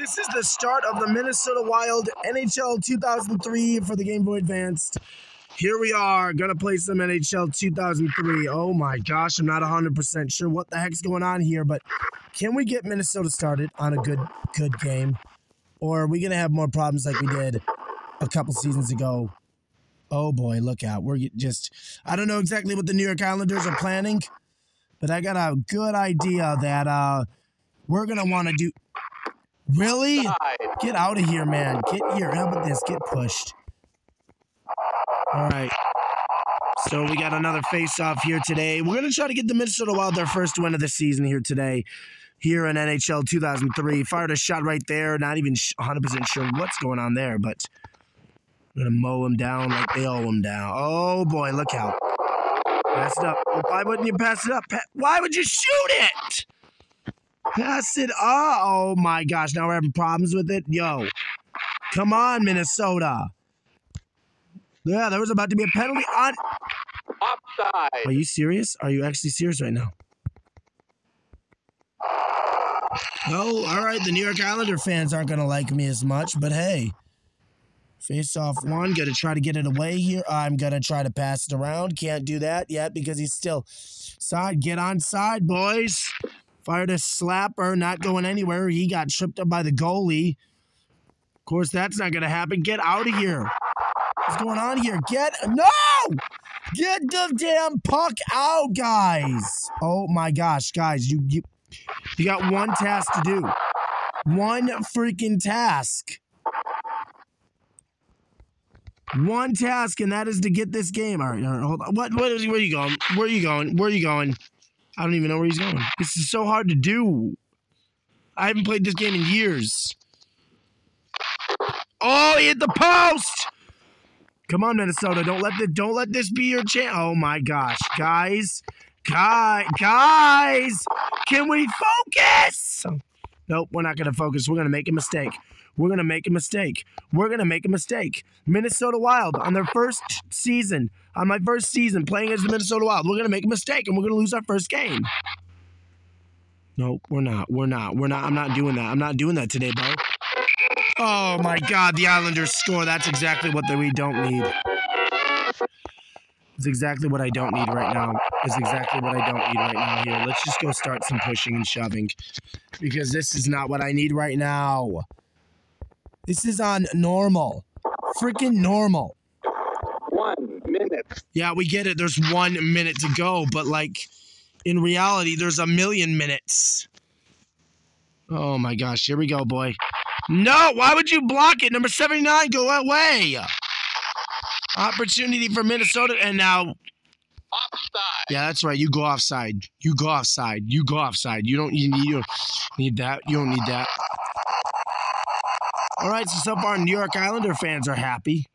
This is the start of the Minnesota Wild NHL 2003 for the Game Boy Advanced. Here we are, gonna play some NHL 2003. Oh my gosh, I'm not 100% sure what the heck's going on here, but can we get Minnesota started on a good good game? Or are we gonna have more problems like we did a couple seasons ago? Oh boy, look out. We're just, I don't know exactly what the New York Islanders are planning, but I got a good idea that uh, we're gonna wanna do. Really? Get out of here, man. Get here. How about this? Get pushed. All right. So we got another face-off here today. We're going to try to get the Minnesota Wild their first win of the season here today, here in NHL 2003. Fired a shot right there. Not even 100% sure what's going on there, but I'm going to mow him down like they owe him down. Oh, boy, look out. Pass it up. Why wouldn't you pass it up? Why would you shoot it? Pass it. Oh, oh my gosh. Now we're having problems with it. Yo. Come on, Minnesota. Yeah, there was about to be a penalty on. Offside. Are you serious? Are you actually serious right now? Oh, all right. The New York Islander fans aren't going to like me as much, but hey. Face off one. Going to try to get it away here. I'm going to try to pass it around. Can't do that yet because he's still side. Get on side, boys. Fired a slapper, not going anywhere. He got tripped up by the goalie. Of course, that's not going to happen. Get out of here. What's going on here? Get no! Get the damn puck out, guys! Oh my gosh, guys, you you you got one task to do. One freaking task. One task, and that is to get this game. All right, all right hold on. What, what is, where are you going? Where are you going? Where are you going? I don't even know where he's going. This is so hard to do. I haven't played this game in years. Oh, he hit the post! Come on, Minnesota. Don't let the don't let this be your chance. Oh my gosh, guys. Guys, guys, can we focus? Nope, we're not gonna focus. We're gonna make a mistake. We're gonna make a mistake. We're gonna make a mistake. Minnesota Wild on their first season, on my first season playing as the Minnesota Wild, we're gonna make a mistake and we're gonna lose our first game. Nope, we're not. We're not. We're not. I'm not doing that. I'm not doing that today, bro. Oh my God, the Islanders score. That's exactly what we don't need. It's exactly what I don't need right now. It's exactly what I don't need right now here. Let's just go start some pushing and shoving because this is not what I need right now. This is on normal. Freaking normal. One minute. Yeah, we get it. There's one minute to go, but like in reality, there's a million minutes. Oh my gosh, here we go, boy. No, why would you block it? Number 79, go away. Opportunity for Minnesota, and now. Offside. Yeah, that's right. You go offside. You go offside. You go offside. You don't. You need. You don't need that. You don't need that. All right. So so far, New York Islander fans are happy.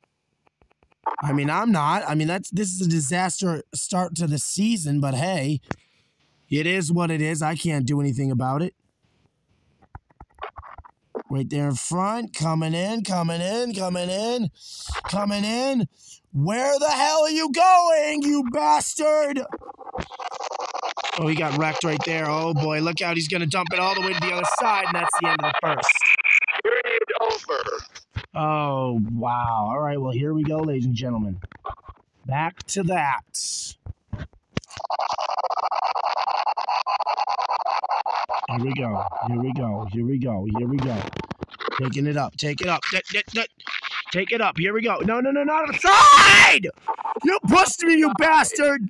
I mean, I'm not. I mean, that's this is a disaster start to the season, but hey, it is what it is. I can't do anything about it. Right there in front, coming in, coming in, coming in, coming in. Where the hell are you going, you bastard? Oh, he got wrecked right there. Oh boy, look out. He's going to dump it all the way to the other side, and that's the end of the first. Over. Oh, wow. All right, well, here we go, ladies and gentlemen. Back to that. Here we go. Here we go. Here we go. Here we go. Taking it up. Take it up. Take it up. Here we go. No, no, no, not outside! You pushed me, you bastard!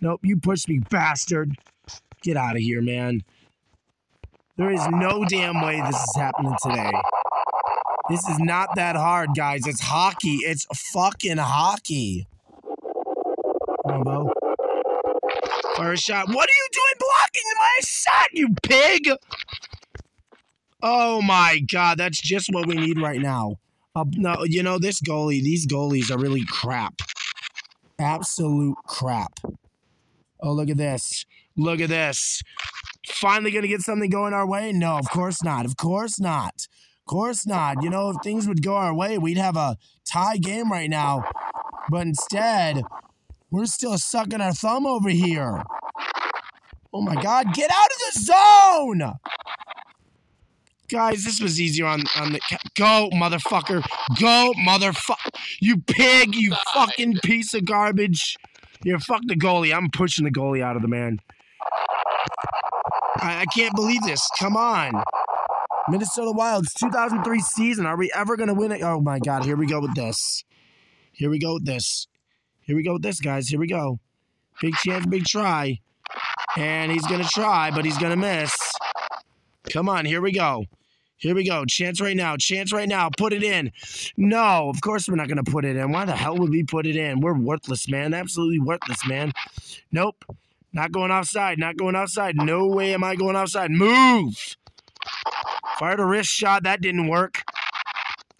Nope, you pushed me, bastard. Get out of here, man. There is no damn way this is happening today. This is not that hard, guys. It's hockey. It's fucking hockey. Come on, Bo. Fire a shot. What are you doing blocking my shot, you pig? Oh my god, that's just what we need right now. Uh, no, you know, this goalie, these goalies are really crap. Absolute crap. Oh, look at this. Look at this. Finally gonna get something going our way? No, of course not. Of course not. Course not. You know, if things would go our way, we'd have a tie game right now. But instead, we're still sucking our thumb over here. Oh my god, get out of the zone! Guys, this was easier on on the go, motherfucker, go, motherfucker, you pig, you fucking piece of garbage. Here, fuck the goalie. I'm pushing the goalie out of the man. I, I can't believe this. Come on. Minnesota Wild's 2003 season. Are we ever going to win it? Oh my God. Here we go with this. Here we go with this. Here we go with this, guys. Here we go. Big chance, big try. And he's going to try, but he's going to miss. Come on. Here we go. Here we go. Chance right now. Chance right now. Put it in. No, of course we're not going to put it in. Why the hell would we put it in? We're worthless, man. Absolutely worthless, man. Nope. Not going outside. Not going outside. No way am I going outside. Move. Fired a wrist shot. That didn't work.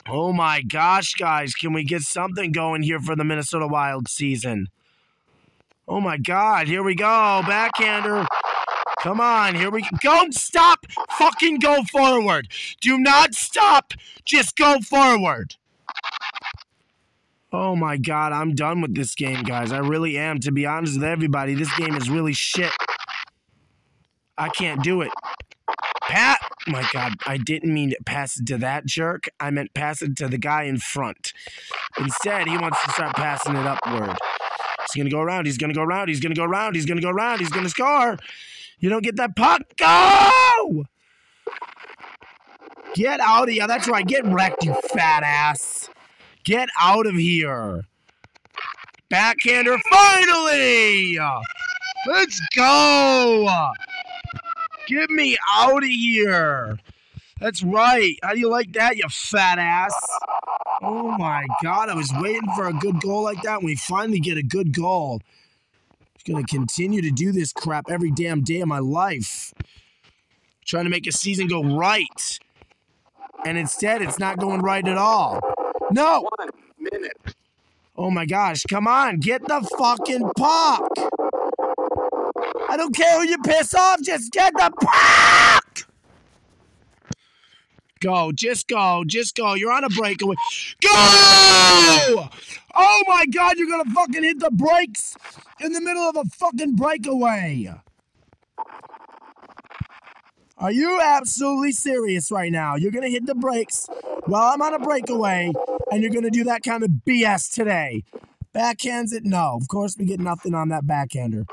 Oh my gosh, guys. Can we get something going here for the Minnesota Wild season? Oh my God. Here we go. Backhander. Come on. Here we go. Don't stop. Fucking go forward. Do not stop. Just go forward. Oh my God. I'm done with this game, guys. I really am. To be honest with everybody, this game is really shit. I can't do it. Pat, my God, I didn't mean to pass it to that jerk. I meant pass it to the guy in front. Instead, he wants to start passing it upward. He's gonna go around. He's gonna go around. He's gonna go around. He's gonna go around. He's gonna score. You don't get that puck. Go! Get out of here. That's right. Get wrecked, you fat ass. Get out of here. Backhander, finally! Let's go! Get me out of here. That's right. How do you like that, you fat ass? Oh my god, I was waiting for a good goal like that, and we finally get a good goal. I'm gonna continue to do this crap every damn day of my life. Trying to make a season go right. And instead, it's not going right at all. No! One minute. Oh my gosh, come on, get the fucking puck! I don't care who you piss off, just get the puck! Go, just go, just go. You're on a breakaway. Go! Oh my god, you're gonna fucking hit the brakes in the middle of a fucking breakaway. Are you absolutely serious right now? You're gonna hit the brakes while I'm on a breakaway, and you're gonna do that kind of BS today. Backhands it? No. Of course, we get nothing on that backhander.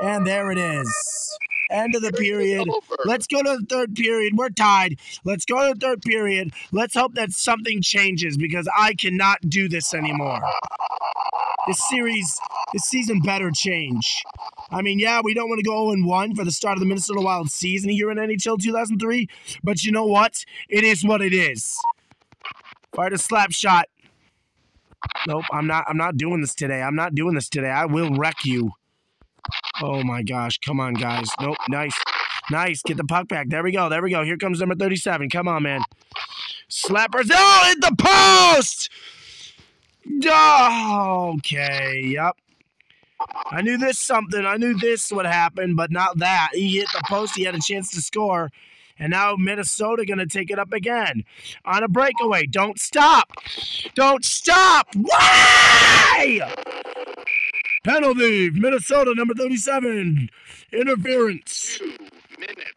And there it is. End of the period. Let's go to the third period. We're tied. Let's go to the third period. Let's hope that something changes because I cannot do this anymore. This series, this season better change. I mean, yeah, we don't want to go 0 1 for the start of the Minnesota Wild season here in NHL 2003, but you know what? It is what it is. Fired a slap shot. Nope, I'm not I'm not doing this today. I'm not doing this today. I will wreck you. Oh my gosh. Come on, guys. Nope. Nice. Nice. Get the puck back. There we go. There we go. Here comes number 37. Come on, man. Slappers. Oh, hit the post! Oh, okay. Yep. I knew this something. I knew this would happen, but not that. He hit the post. He had a chance to score. And now Minnesota going to take it up again on a breakaway. Don't stop. Don't stop. Why? Penalty. Minnesota, number 37. Interference.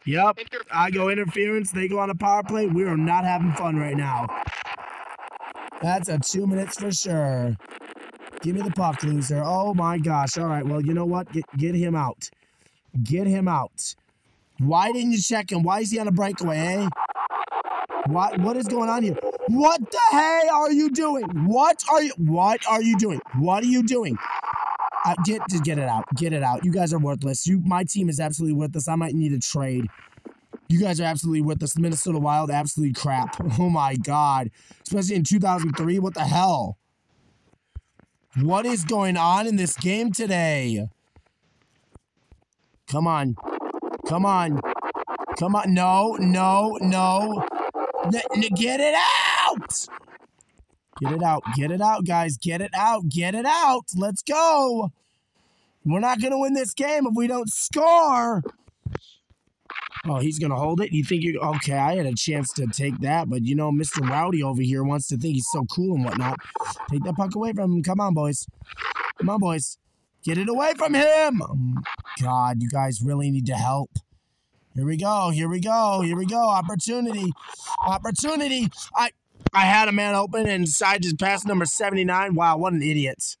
Yep. I go interference. They go on a power play. We are not having fun right now. That's a two minutes for sure. Give me the puck, loser. Oh my gosh. All right. Well, you know what? Get, get him out. Get him out. Why didn't you check him? Why is he on a breakaway, eh? What what is going on here? What the hell are you doing? What are you what are you doing? What are you doing? Get just get it out. Get it out. You guys are worthless. You my team is absolutely worthless. I might need a trade. You guys are absolutely worthless. The Minnesota Wild, absolutely crap. Oh my god. Especially in 2003. What the hell? What is going on in this game today? Come on. Come on. Come on. No, no, no. N- get it out. Get it out. Get it out, guys. Get it out. Get it out. Let's go. We're not going to win this game if we don't score. Oh, he's going to hold it? You think you're okay? I had a chance to take that, but you know, Mr. Rowdy over here wants to think he's so cool and whatnot. Take that puck away from him. Come on, boys. Come on, boys. Get it away from him. God, you guys really need to help. Here we go. Here we go. Here we go. Opportunity. Opportunity. I I had a man open and decided to pass number 79. Wow, what an idiot.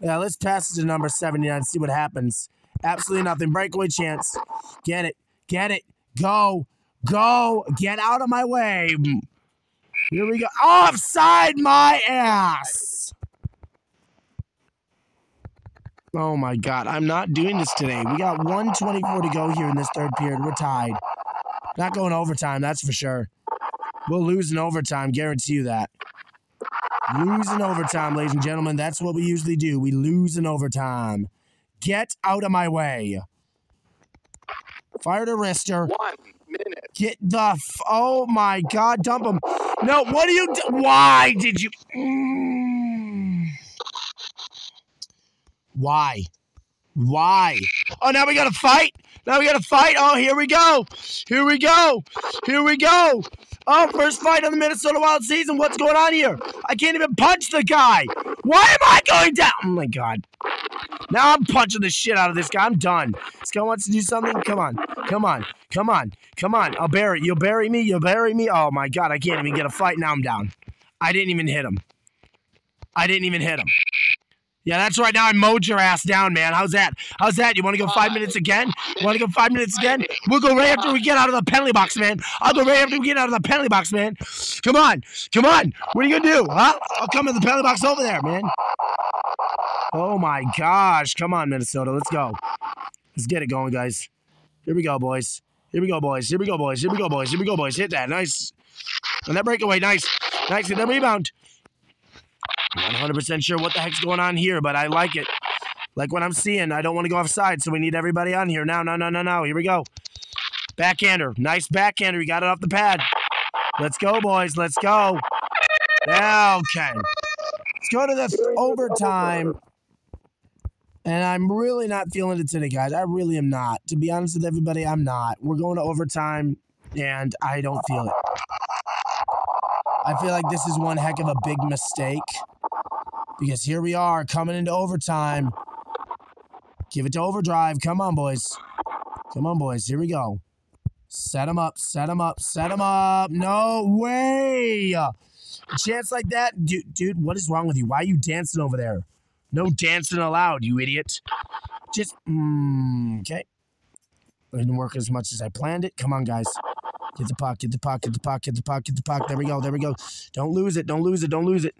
Yeah, let's pass it to number 79 see what happens. Absolutely nothing. Breakaway chance. Get it. Get it. Go. Go. Get out of my way. Here we go. Offside my ass. Oh my god. I'm not doing this today. We got 124 to go here in this third period. We're tied. Not going overtime, that's for sure. We'll lose in overtime, guarantee you that. Lose in overtime, ladies and gentlemen. That's what we usually do. We lose in overtime. Get out of my way. Fire to wrister. One minute. Get the f- oh my god, dump him. No, what are you do- Why did you Mm. Why? Why? Oh, now we got to fight. Now we got to fight. Oh, here we go. Here we go. Here we go. Oh, first fight of the Minnesota Wild season. What's going on here? I can't even punch the guy. Why am I going down? Oh my god. Now I'm punching the shit out of this guy. I'm done. This guy wants to do something. Come on. Come on. Come on. Come on. I'll bury You'll bury me. You'll bury me. Oh my god. I can't even get a fight. Now I'm down. I didn't even hit him. I didn't even hit him. Yeah, that's right. Now I mowed your ass down, man. How's that? How's that? You want to go five minutes again? You want to go five minutes again? We'll go right after we get out of the penalty box, man. I'll go right after we get out of the penalty box, man. Come on. Come on. What are you going to do, huh? I'll come in the penalty box over there, man. Oh, my gosh. Come on, Minnesota. Let's go. Let's get it going, guys. Here we go, boys. Here we go, boys. Here we go, boys. Here we go, boys. Here we go, boys. Hit that. Nice. And that breakaway. Nice. Nice. Get that rebound. I'm not 100% sure what the heck's going on here, but I like it. Like what I'm seeing. I don't want to go offside, so we need everybody on here. Now, no, no, no, no. Here we go. Backhander. Nice backhander. We got it off the pad. Let's go, boys. Let's go. Yeah, okay. Let's go to the overtime. And I'm really not feeling it today, guys. I really am not. To be honest with everybody, I'm not. We're going to overtime, and I don't feel it. I feel like this is one heck of a big mistake because here we are coming into overtime. Give it to overdrive. Come on, boys. Come on, boys. Here we go. Set him up. Set him up. Set him up. No way. A chance like that, dude. Dude, what is wrong with you? Why are you dancing over there? No dancing allowed, you idiot. Just mm, okay. It didn't work as much as I planned it. Come on, guys. Get the puck, get the puck, get the puck, get the puck, get the puck. There we go, there we go. Don't lose it, don't lose it, don't lose it.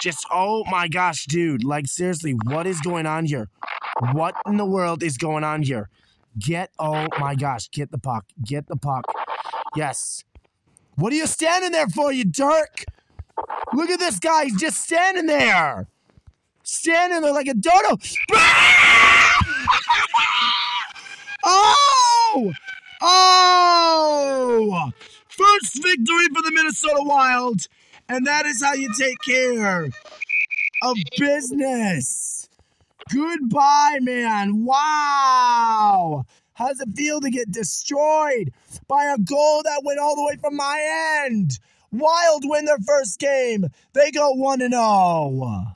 Just, oh my gosh, dude. Like, seriously, what is going on here? What in the world is going on here? Get, oh my gosh, get the puck, get the puck. Yes. What are you standing there for, you Dirk? Look at this guy, he's just standing there. Standing there like a dodo. oh! Oh! First victory for the Minnesota Wild. And that is how you take care of business. Goodbye, man. Wow. How does it feel to get destroyed by a goal that went all the way from my end? Wild win their first game. They go 1 0.